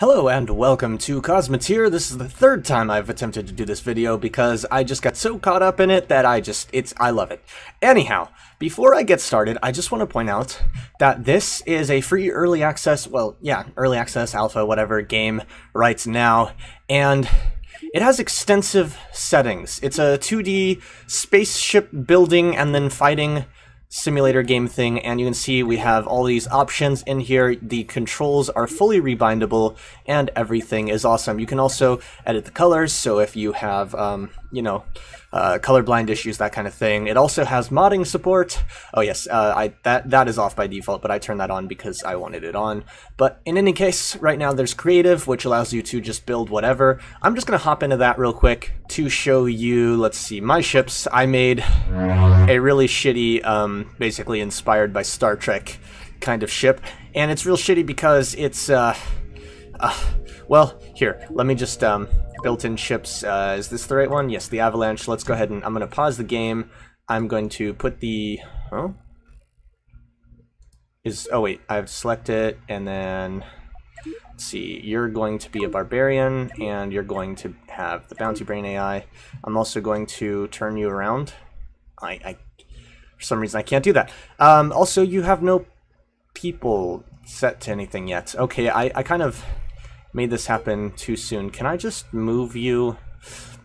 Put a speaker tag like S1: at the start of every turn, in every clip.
S1: Hello and welcome to Cosmoteer. This is the third time I've attempted to do this video because I just got so caught up in it that I just, it's, I love it. Anyhow, before I get started, I just want to point out that this is a free early access, well, yeah, early access, alpha, whatever, game right now, and it has extensive settings. It's a 2D spaceship building and then fighting simulator game thing and you can see we have all these options in here. The controls are fully rebindable and everything is awesome. You can also edit the colors so if you have um, you know uh, colorblind issues, that kind of thing. It also has modding support. Oh yes, uh, I that that is off by default, but I turned that on because I wanted it on. But in any case, right now there's creative, which allows you to just build whatever. I'm just gonna hop into that real quick to show you. Let's see, my ships. I made a really shitty, um, basically inspired by Star Trek kind of ship, and it's real shitty because it's uh, uh well, here, let me just um, built-in ships. Uh, is this the right one? Yes, the Avalanche. Let's go ahead and I'm going to pause the game. I'm going to put the... Oh? Is Oh, wait. I have to select it, and then... Let's see. You're going to be a Barbarian, and you're going to have the Bounty Brain AI. I'm also going to turn you around. I, I For some reason, I can't do that. Um, also, you have no people set to anything yet. Okay, I, I kind of made this happen too soon. Can I just move you?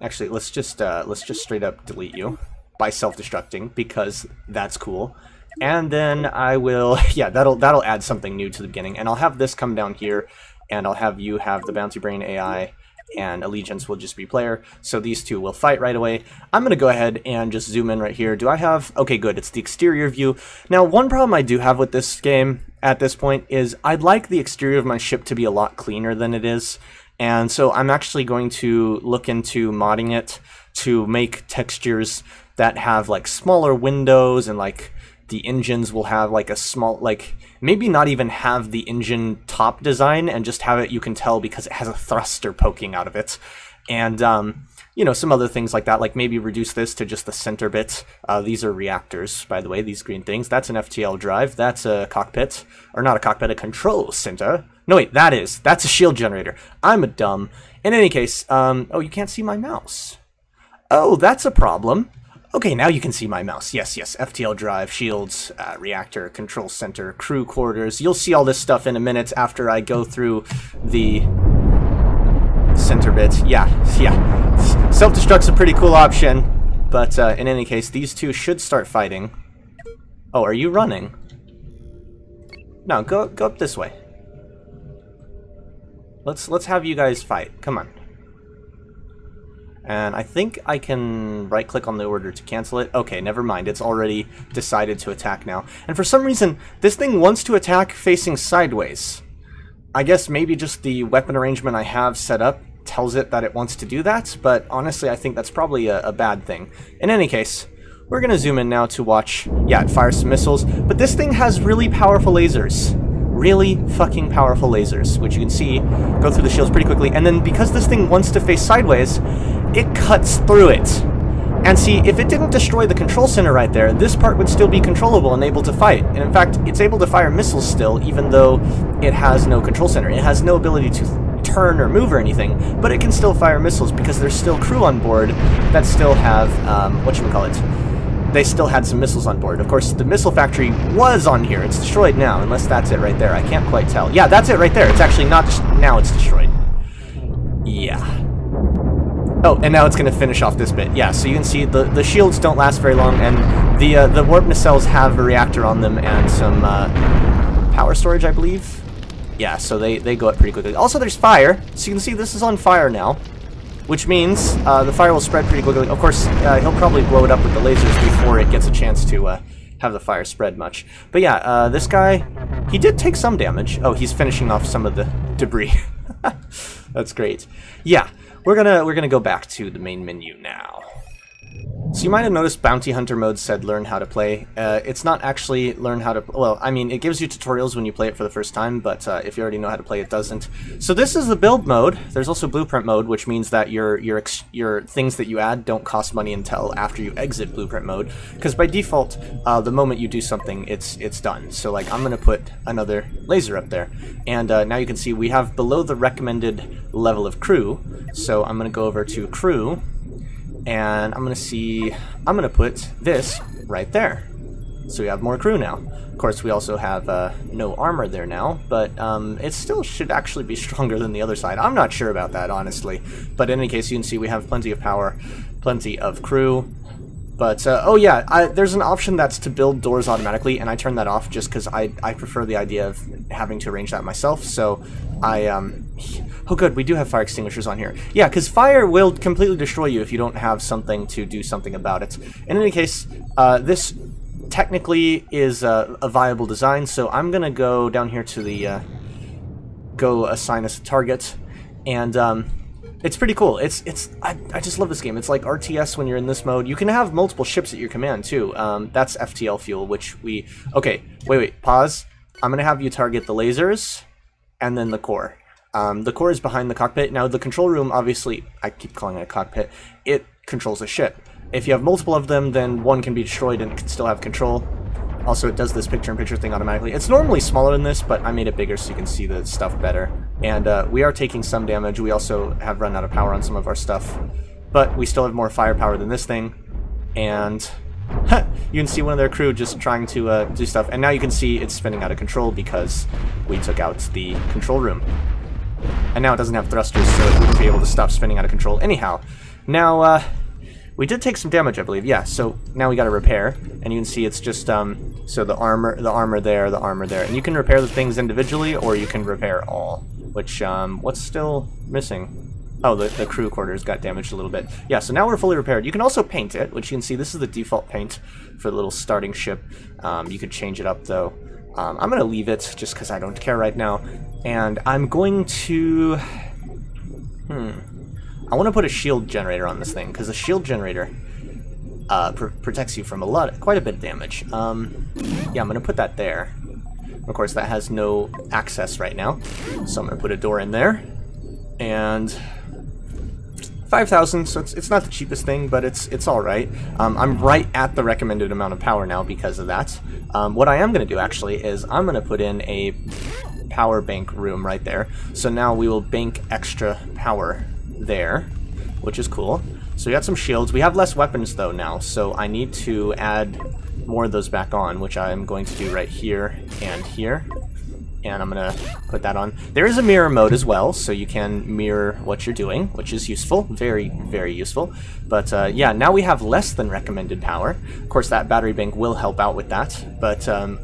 S1: Actually, let's just uh, let's just straight up delete you by self-destructing because that's cool. And then I will, yeah, that'll that'll add something new to the beginning. And I'll have this come down here, and I'll have you have the Bounty Brain AI, and Allegiance will just be player. So these two will fight right away. I'm going to go ahead and just zoom in right here. Do I have... Okay, good. It's the exterior view. Now, one problem I do have with this game at this point is I'd like the exterior of my ship to be a lot cleaner than it is. And so I'm actually going to look into modding it to make textures that have like smaller windows and like the engines will have like a small like maybe not even have the engine top design and just have it you can tell because it has a thruster poking out of it. And um, you know some other things like that like maybe reduce this to just the center bit. Uh, these are reactors by the way these green things. That's an ftl drive. That's a cockpit. Or not a cockpit a control center. No wait that is. That's a shield generator. I'm a dumb. In any case um, oh you can't see my mouse. Oh that's a problem Okay, now you can see my mouse. Yes, yes, FTL drive, shields, uh, reactor, control center, crew quarters. You'll see all this stuff in a minute after I go through the center bit. Yeah, yeah. Self-destruct's a pretty cool option, but uh, in any case, these two should start fighting. Oh, are you running? No, go go up this way. Let's let's have you guys fight. Come on. And I think I can right-click on the order to cancel it. Okay, never mind. It's already decided to attack now. And for some reason, this thing wants to attack facing sideways. I guess maybe just the weapon arrangement I have set up tells it that it wants to do that, but honestly, I think that's probably a, a bad thing. In any case, we're going to zoom in now to watch... Yeah, it fires some missiles, but this thing has really powerful lasers really fucking powerful lasers, which you can see go through the shields pretty quickly. And then because this thing wants to face sideways, it cuts through it. And see, if it didn't destroy the control center right there, this part would still be controllable and able to fight. And in fact, it's able to fire missiles still, even though it has no control center. It has no ability to turn or move or anything, but it can still fire missiles because there's still crew on board that still have, um, what should we call it? they still had some missiles on board. Of course, the missile factory was on here. It's destroyed now, unless that's it right there. I can't quite tell. Yeah, that's it right there. It's actually not... Now it's destroyed. Yeah. Oh, and now it's going to finish off this bit. Yeah, so you can see the, the shields don't last very long, and the uh, the warp nacelles have a reactor on them and some uh, power storage, I believe. Yeah, so they, they go up pretty quickly. Also, there's fire, so you can see this is on fire now which means uh, the fire will spread pretty quickly. Of course, uh, he'll probably blow it up with the lasers before it gets a chance to uh, have the fire spread much. But yeah, uh, this guy, he did take some damage. Oh, he's finishing off some of the debris. That's great. Yeah, we're gonna we're gonna go back to the main menu now. So you might have noticed Bounty Hunter mode said learn how to play. Uh, it's not actually learn how to... Well, I mean, it gives you tutorials when you play it for the first time, but uh, if you already know how to play, it doesn't. So this is the build mode. There's also blueprint mode, which means that your your your things that you add don't cost money until after you exit blueprint mode. Because by default, uh, the moment you do something, it's it's done. So like, I'm going to put another laser up there. And uh, now you can see we have below the recommended level of crew. So I'm going to go over to crew and I'm gonna see, I'm gonna put this right there. So we have more crew now. Of course, we also have uh, no armor there now, but um, it still should actually be stronger than the other side. I'm not sure about that, honestly. But in any case, you can see we have plenty of power, plenty of crew. But, uh, oh yeah, I, there's an option that's to build doors automatically, and I turned that off just because I, I prefer the idea of having to arrange that myself. So I, um, oh good, we do have fire extinguishers on here. Yeah, because fire will completely destroy you if you don't have something to do something about it. In any case, uh, this technically is a, viable design, so I'm gonna go down here to the, uh, go assign us a target, and, um, it's pretty cool. It's it's I, I just love this game. It's like RTS when you're in this mode. You can have multiple ships at your command too. Um, that's FTL fuel, which we okay. Wait, wait, pause. I'm gonna have you target the lasers and then the core. Um, the core is behind the cockpit. Now, the control room, obviously, I keep calling it a cockpit, it controls a ship. If you have multiple of them, then one can be destroyed and it can still have control. Also, it does this picture-in-picture -picture thing automatically. It's normally smaller than this, but I made it bigger so you can see the stuff better. And uh, we are taking some damage. We also have run out of power on some of our stuff. But we still have more firepower than this thing. And you can see one of their crew just trying to uh, do stuff. And now you can see it's spinning out of control because we took out the control room. And now it doesn't have thrusters, so it wouldn't be able to stop spinning out of control anyhow. Now, uh, we did take some damage, I believe. Yeah, so now we got to repair, and you can see it's just, um, so the armor, the armor there, the armor there. And you can repair the things individually, or you can repair all, which, um, what's still missing? Oh, the, the crew quarters got damaged a little bit. Yeah, so now we're fully repaired. You can also paint it, which you can see this is the default paint for the little starting ship. Um, you could change it up, though. Um, I'm going to leave it just because I don't care right now. And I'm going to... Hmm. I want to put a shield generator on this thing, because the shield generator uh, pr protects you from a lot, quite a bit of damage. Um, yeah, I'm going to put that there. Of course, that has no access right now, so I'm going to put a door in there. And 5,000, so it's, it's not the cheapest thing, but it's it's all right. Um, I'm right at the recommended amount of power now because of that. Um, what I am going to do, actually, is I'm going to put in a power bank room right there. So now we will bank extra power there, which is cool. So we got some shields. We have less weapons, though, now, so I need to add more of those back on, which I'm going to do right here and here and I'm gonna put that on. There is a mirror mode as well, so you can mirror what you're doing, which is useful, very, very useful. But uh, yeah, now we have less than recommended power. Of course, that battery bank will help out with that, but um,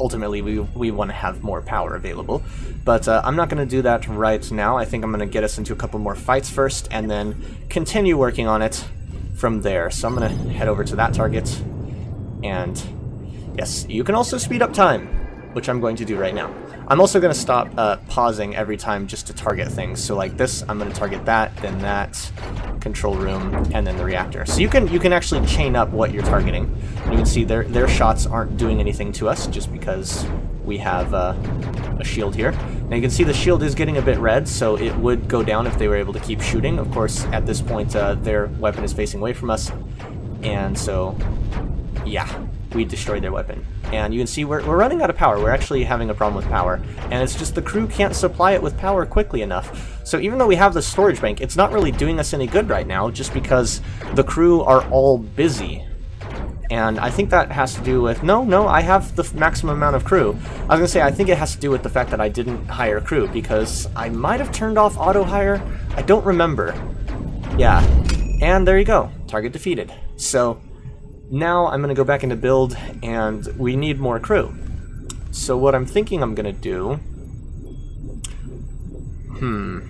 S1: ultimately we, we want to have more power available. But uh, I'm not going to do that right now. I think I'm going to get us into a couple more fights first, and then continue working on it from there. So I'm going to head over to that target, and yes, you can also speed up time, which I'm going to do right now. I'm also going to stop uh, pausing every time just to target things. So like this, I'm going to target that, then that, control room, and then the reactor. So you can you can actually chain up what you're targeting. You can see their their shots aren't doing anything to us just because we have uh, a shield here. Now you can see the shield is getting a bit red, so it would go down if they were able to keep shooting. Of course, at this point, uh, their weapon is facing away from us, and so yeah, we destroyed their weapon. And you can see we're, we're running out of power. We're actually having a problem with power. And it's just the crew can't supply it with power quickly enough. So even though we have the storage bank, it's not really doing us any good right now just because the crew are all busy. And I think that has to do with... No, no, I have the maximum amount of crew. I was going to say, I think it has to do with the fact that I didn't hire crew, because I might have turned off auto-hire. I don't remember. Yeah. And there you go. Target defeated. So, now I'm going to go back into build, and we need more crew. So what I'm thinking I'm going to do... Hmm...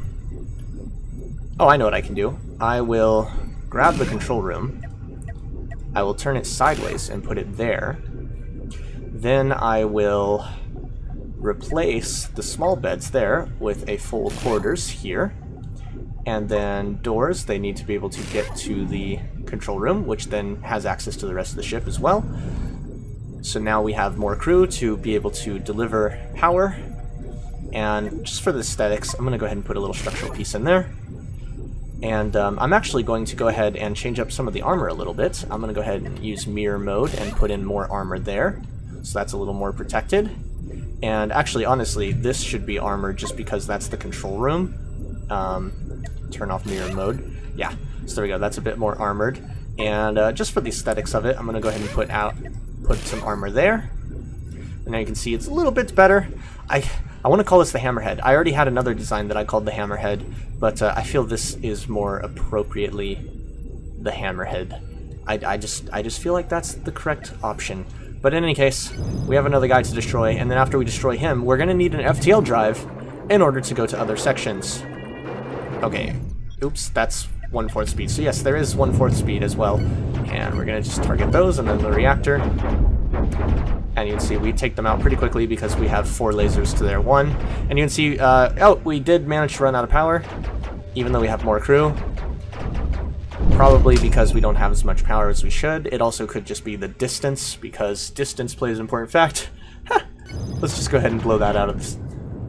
S1: Oh, I know what I can do. I will grab the control room. I will turn it sideways and put it there. Then I will replace the small beds there with a full quarters here. And then doors, they need to be able to get to the control room, which then has access to the rest of the ship as well. So now we have more crew to be able to deliver power. And just for the aesthetics, I'm going to go ahead and put a little structural piece in there. And um, I'm actually going to go ahead and change up some of the armor a little bit. I'm going to go ahead and use mirror mode and put in more armor there. So that's a little more protected. And actually, honestly, this should be armor just because that's the control room. Um, turn off mirror mode. Yeah, so there we go. That's a bit more armored. And uh, just for the aesthetics of it, I'm going to go ahead and put out put some armor there. And now you can see it's a little bit better. I I want to call this the Hammerhead. I already had another design that I called the Hammerhead, but uh, I feel this is more appropriately the Hammerhead. I, I just I just feel like that's the correct option. But in any case, we have another guy to destroy, and then after we destroy him, we're going to need an FTL drive in order to go to other sections. Okay, oops, that's one-fourth speed. So yes, there is one-fourth speed as well. And we're going to just target those, and then the reactor. And you can see we take them out pretty quickly because we have four lasers to their one. And you can see, uh, oh, we did manage to run out of power, even though we have more crew. Probably because we don't have as much power as we should. It also could just be the distance, because distance plays an important fact. Let's just go ahead and blow that out of this.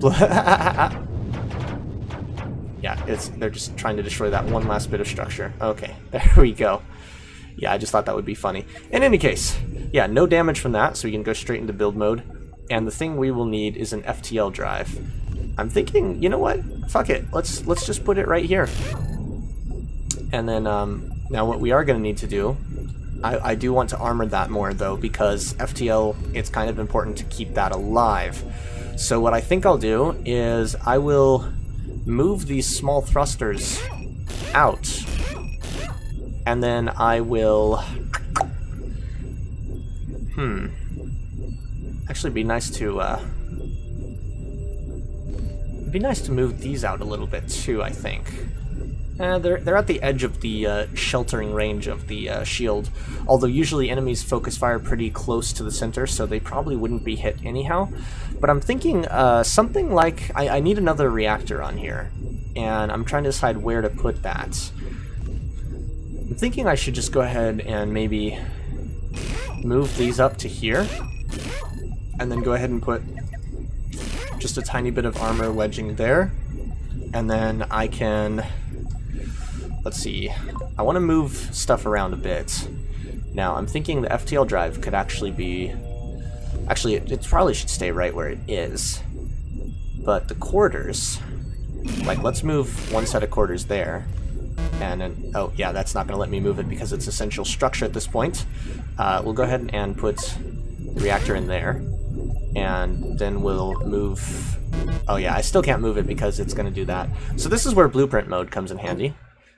S1: yeah, it's they're just trying to destroy that one last bit of structure. Okay, there we go. Yeah, I just thought that would be funny. In any case, yeah, no damage from that, so we can go straight into build mode. And the thing we will need is an FTL drive. I'm thinking, you know what? Fuck it. Let's let's just put it right here. And then um, now what we are going to need to do, I, I do want to armor that more though, because FTL, it's kind of important to keep that alive. So what I think I'll do is I will move these small thrusters out, and then I will Hmm. Actually, be nice to, uh... It'd be nice to move these out a little bit, too, I think. Uh, they're, they're at the edge of the uh, sheltering range of the uh, shield, although usually enemies focus fire pretty close to the center, so they probably wouldn't be hit anyhow. But I'm thinking uh, something like... I, I need another reactor on here, and I'm trying to decide where to put that. I'm thinking I should just go ahead and maybe move these up to here, and then go ahead and put just a tiny bit of armor wedging there, and then I can, let's see, I want to move stuff around a bit. Now, I'm thinking the FTL drive could actually be, actually, it, it probably should stay right where it is, but the quarters, like, let's move one set of quarters there, and then, oh yeah, that's not going to let me move it because it's essential structure at this point. Uh, we'll go ahead and put the reactor in there, and then we'll move... Oh yeah, I still can't move it because it's going to do that. So this is where blueprint mode comes in handy,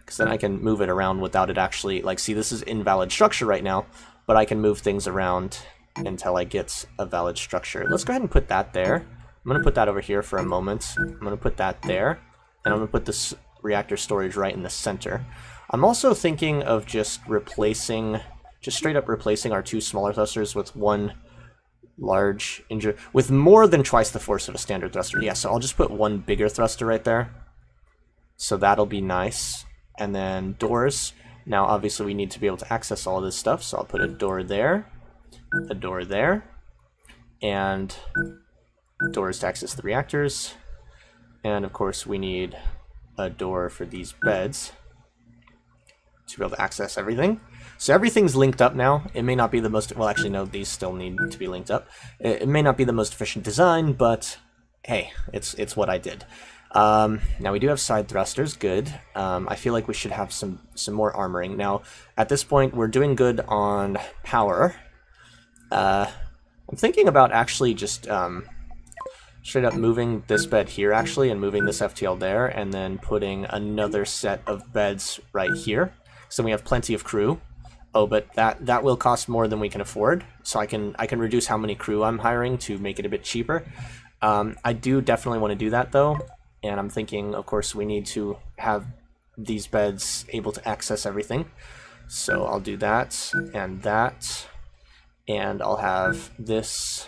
S1: because then I can move it around without it actually... Like, see, this is invalid structure right now, but I can move things around until I get a valid structure. Let's go ahead and put that there. I'm going to put that over here for a moment. I'm going to put that there, and I'm going to put this reactor storage right in the center. I'm also thinking of just replacing, just straight up replacing our two smaller thrusters with one large injury, with more than twice the force of a standard thruster. Yeah, so I'll just put one bigger thruster right there. So that'll be nice. And then doors. Now, obviously, we need to be able to access all this stuff, so I'll put a door there, a door there, and doors to access the reactors. And, of course, we need a door for these beds to be able to access everything. So everything's linked up now. It may not be the most, well actually no, these still need to be linked up. It may not be the most efficient design, but hey, it's it's what I did. Um, now we do have side thrusters, good. Um, I feel like we should have some, some more armoring. Now, at this point, we're doing good on power. Uh, I'm thinking about actually just um, straight up moving this bed here actually and moving this FTL there and then putting another set of beds right here. So we have plenty of crew. Oh, but that that will cost more than we can afford. So I can I can reduce how many crew I'm hiring to make it a bit cheaper. Um, I do definitely want to do that though, and I'm thinking, of course, we need to have these beds able to access everything. So I'll do that and that, and I'll have this,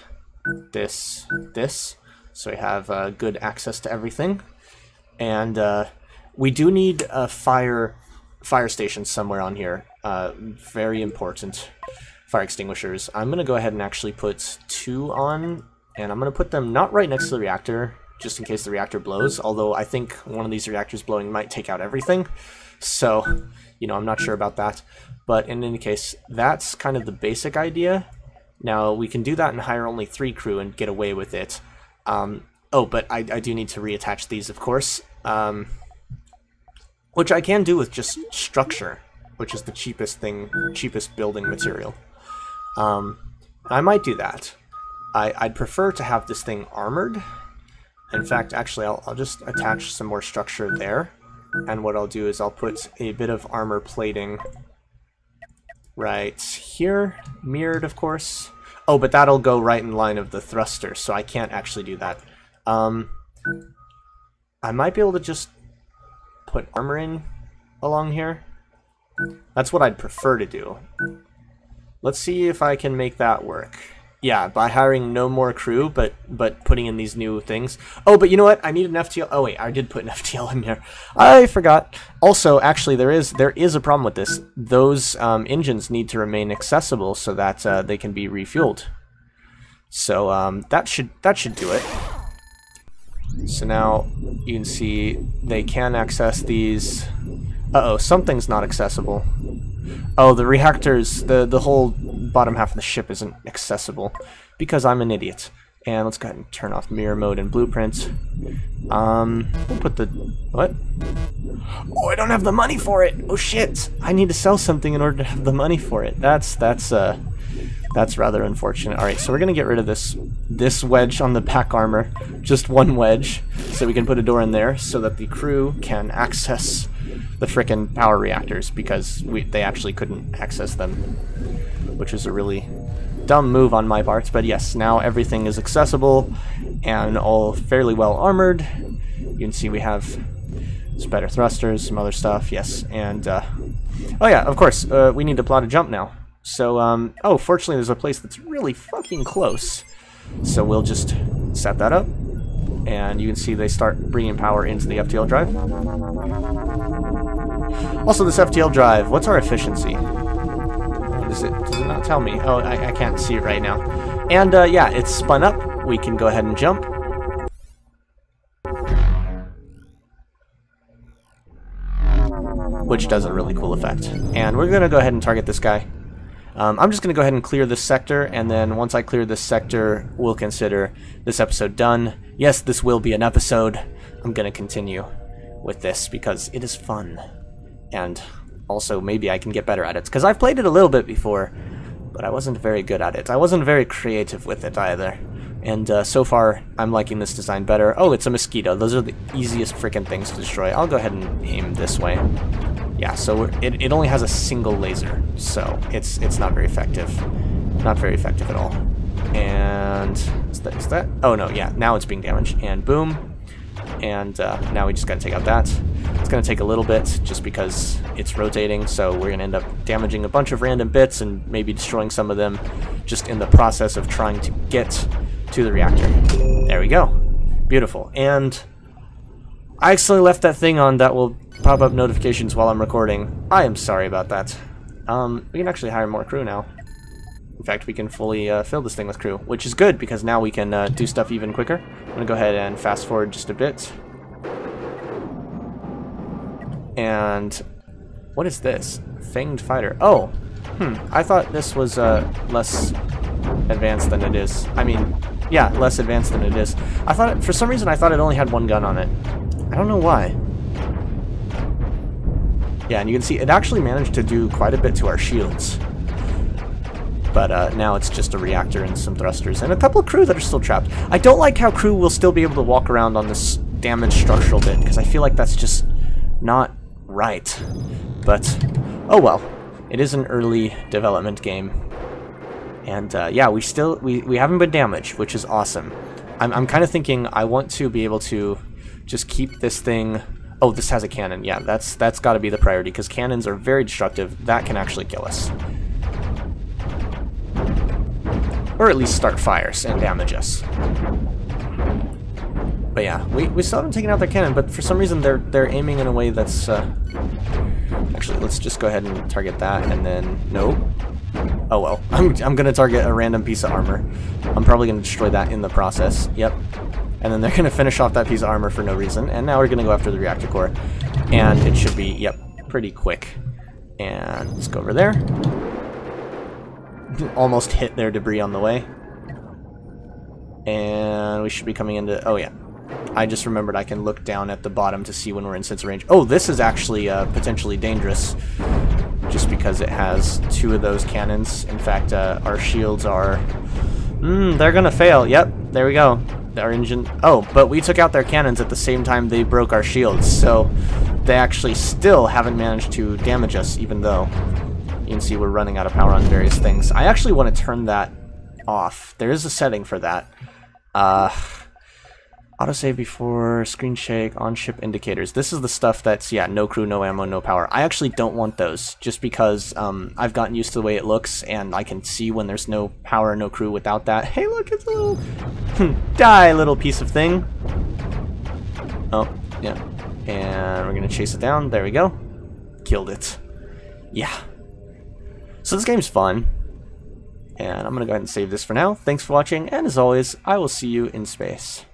S1: this, this, so we have uh, good access to everything. And uh, we do need a fire fire station somewhere on here. Uh, very important fire extinguishers. I'm going to go ahead and actually put two on, and I'm going to put them not right next to the reactor, just in case the reactor blows, although I think one of these reactors blowing might take out everything. So, you know, I'm not sure about that. But in any case, that's kind of the basic idea. Now, we can do that and hire only three crew and get away with it. Um, oh, but I, I, do need to reattach these, of course. Um, which I can do with just structure, which is the cheapest thing, cheapest building material. Um, I might do that. I, I'd prefer to have this thing armored. In fact, actually, I'll, I'll just attach some more structure there. And what I'll do is I'll put a bit of armor plating right here, mirrored of course. Oh, but that'll go right in line of the thruster, so I can't actually do that. Um, I might be able to just put armor in along here. That's what I'd prefer to do. Let's see if I can make that work. Yeah, by hiring no more crew, but but putting in these new things. Oh, but you know what? I need an FTL. Oh wait, I did put an FTL in here. I forgot. Also, actually, there is there is a problem with this. Those um, engines need to remain accessible so that uh, they can be refueled. So um, that should that should do it. So now you can see they can access these. Uh oh, something's not accessible. Oh, the reactors, the, the whole bottom half of the ship isn't accessible because I'm an idiot. And let's go ahead and turn off mirror mode and blueprints. Um, we'll put the... What? Oh, I don't have the money for it! Oh shit! I need to sell something in order to have the money for it. That's, that's, uh... That's rather unfortunate. Alright, so we're gonna get rid of this this wedge on the pack armor. Just one wedge, so we can put a door in there so that the crew can access the frickin' power reactors because we, they actually couldn't access them, which is a really dumb move on my part. But yes, now everything is accessible and all fairly well armored. You can see we have some better thrusters, some other stuff, yes, and uh, oh yeah, of course, uh, we need to plot a jump now. So, um, oh, fortunately there's a place that's really fucking close. So we'll just set that up and you can see they start bringing power into the FTL drive. Also, this FTL drive, what's our efficiency? Does it, does it not tell me? Oh, I, I can't see it right now. And uh, yeah, it's spun up. We can go ahead and jump. Which does a really cool effect. And we're going to go ahead and target this guy. Um, I'm just going to go ahead and clear this sector, and then once I clear this sector, we'll consider this episode done. Yes, this will be an episode. I'm going to continue with this because it is fun. And also, maybe I can get better at it. Because I've played it a little bit before, but I wasn't very good at it. I wasn't very creative with it either. And uh, so far, I'm liking this design better. Oh, it's a mosquito. Those are the easiest freaking things to destroy. I'll go ahead and aim this way. Yeah, so it, it only has a single laser, so it's it's not very effective. Not very effective at all. And is that, is that? Oh no, yeah, now it's being damaged. And boom. And uh, now we just gotta take out that. It's gonna take a little bit just because it's rotating, so we're gonna end up damaging a bunch of random bits and maybe destroying some of them just in the process of trying to get to the reactor. There we go. Beautiful. And I accidentally left that thing on that will pop up notifications while I'm recording. I am sorry about that. Um, we can actually hire more crew now. In fact, we can fully uh, fill this thing with crew, which is good because now we can uh, do stuff even quicker. I'm going to go ahead and fast forward just a bit. And what is this? Fanged fighter. Oh, hmm. I thought this was uh, less advanced than it is. I mean, yeah, less advanced than it is. I thought, for some reason, I thought it only had one gun on it. I don't know why. Yeah, and you can see it actually managed to do quite a bit to our shields. But uh, now it's just a reactor and some thrusters, and a couple of crew that are still trapped. I don't like how crew will still be able to walk around on this damaged structural bit, because I feel like that's just not right. But, oh well. It is an early development game. And uh, yeah, we still, we, we haven't been damaged, which is awesome. I'm, I'm kind of thinking I want to be able to just keep this thing Oh, this has a cannon. Yeah, that's that's got to be the priority because cannons are very destructive. That can actually kill us. Or at least start fires and damage us. But yeah, we, we still haven't taken out their cannon, but for some reason they're they're aiming in a way that's uh, Actually, let's just go ahead and target that, and then... Nope. Oh well. I'm, I'm going to target a random piece of armor. I'm probably going to destroy that in the process. Yep. And then they're going to finish off that piece of armor for no reason. And now we're going to go after the reactor core. And it should be, yep, pretty quick. And let's go over there. Almost hit their debris on the way. And we should be coming into... Oh, yeah. I just remembered I can look down at the bottom to see when we're in sensor range. Oh, this is actually uh, potentially dangerous. Just because it has two of those cannons. In fact, uh, our shields are... Hmm, they're gonna fail. Yep, there we go. Our engine... Oh, but we took out their cannons at the same time they broke our shields. So they actually still haven't managed to damage us, even though you can see we're running out of power on various things. I actually want to turn that off. There is a setting for that. Uh, autosave before screen shake on ship indicators. This is the stuff that's, yeah, no crew, no ammo, no power. I actually don't want those just because um, I've gotten used to the way it looks and I can see when there's no power, no crew without that. Hey, look, it's a little... Die, little piece of thing. Oh, yeah. And we're to chase it down. There we go. Killed it. Yeah. So this game's fun. And I'm to go ahead and save this for now. Thanks for watching, and as always, I will see you in space.